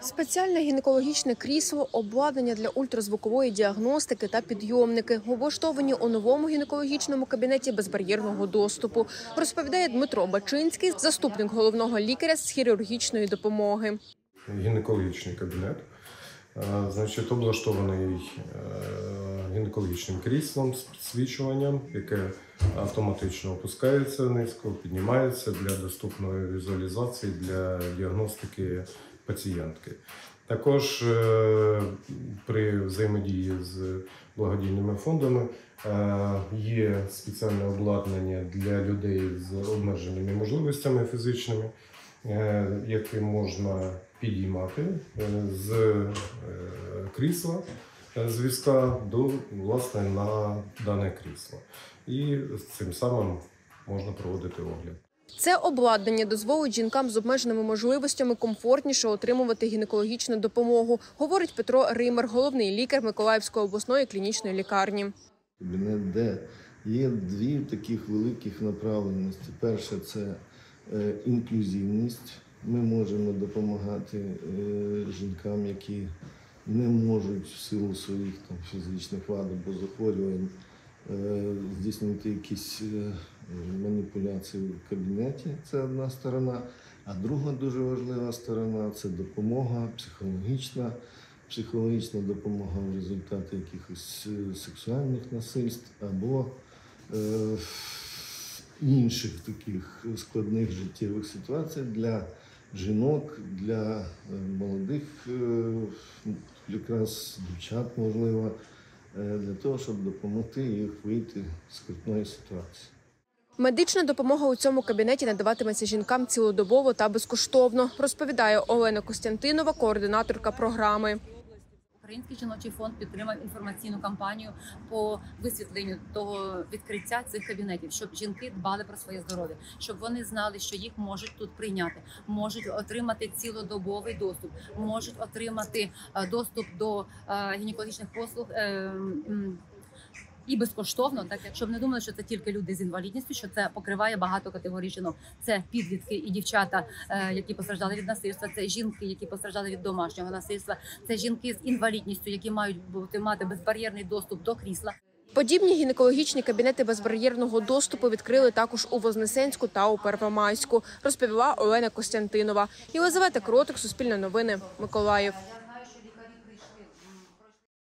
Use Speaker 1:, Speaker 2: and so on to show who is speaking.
Speaker 1: Спеціальне гінекологічне крісло, обладнання для ультразвукової діагностики та підйомники облаштовані у новому гінекологічному кабінеті безбар'єрного доступу, розповідає Дмитро Бачинський, заступник головного лікаря з хірургічної допомоги.
Speaker 2: гінекологічний кабінет. Е, Значить, облаштований е, гінекологічним кріслом з підсвічуванням, яке автоматично опускається низько, піднімається для доступної візуалізації для діагностики пацієнтки. Також е, при взаємодії з благодійними фондами е, є спеціальне обладнання для людей з обмеженими можливостями фізичними, е, яке можна підіймати з крісла з візка до власне на дане крісло. І цим самим можна проводити огляд.
Speaker 1: Це обладнання дозволить жінкам з обмеженими можливостями комфортніше отримувати гінекологічну допомогу, говорить Петро Ример, головний лікар Миколаївської обласної клінічної лікарні.
Speaker 3: кабінет, де є дві таких великих направленості. Перше це е, інклюзивність. Ми можемо допомагати е, жінкам, які не можуть в силу своїх там, фізичних вад або захворювань е, здійснити якісь маніпуляції в кабінеті. Це одна сторона. А друга дуже важлива сторона це допомога психологічна, психологічна допомога в результаті якихось е, сексуальних насильств або е, інших таких складних життєвих ситуацій для жінок, для е, молодих е, якраз дівчат, можливо, для того, щоб допомогти їх вийти з скрутної ситуації.
Speaker 1: Медична допомога у цьому кабінеті надаватиметься жінкам цілодобово та безкоштовно, розповідає Олена Костянтинова, координаторка програми.
Speaker 4: Український жіночий фонд підтримав інформаційну кампанію по висвітленню того відкриття цих кабінетів, щоб жінки дбали про своє здоров'я, щоб вони знали, що їх можуть тут прийняти, можуть отримати цілодобовий доступ, можуть отримати е, доступ до е, гінекологічних послуг. І безкоштовно, так щоб не думали, що це тільки люди з інвалідністю, що це покриває багато категорій жінок. Це підлітки і дівчата, е, які постраждали від насильства. Це жінки, які постраждали від домашнього насильства. Це жінки з інвалідністю, які мають бути мати безбар'єрний доступ до крісла.
Speaker 1: Подібні гінекологічні кабінети безбар'єрного доступу відкрили також у Вознесенську та у Первомайську, розповіла Олена Костянтинова. Єлизавета Кротик, Суспільне новини, Миколаїв.